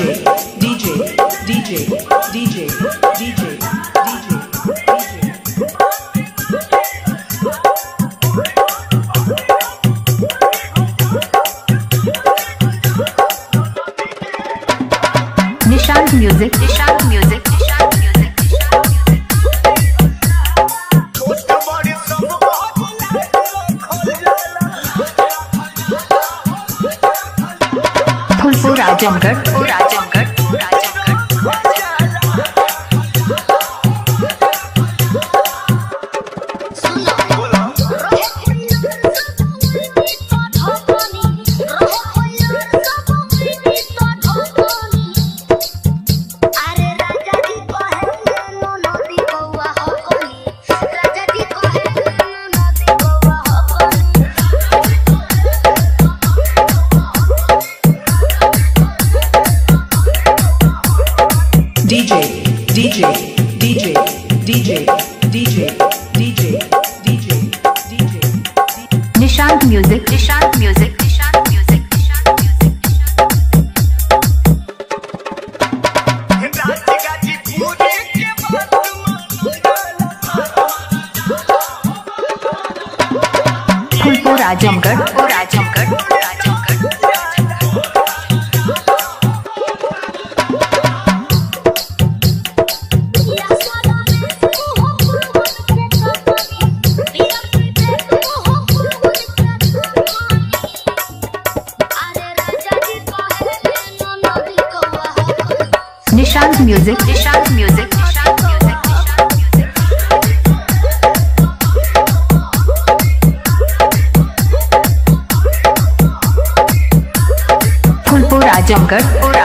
DJ, DJ, DJ, DJ, DJ. Nishant music Nishant music Nishant Phulpur Azamgarh और Azamgarh DJ, DJ, DJ, DJ, DJ, DJ, DJ, DJ. Music Nishant music Phulpur Azamgarh और Nishant music Nishant music Nishant music Phulpur Azamgarh और